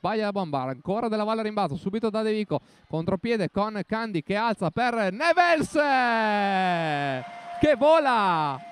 sbaglia la bomba, ancora della Valle rimbalzo, subito da De Vico, contropiede con Candy che alza per Nevels, che vola!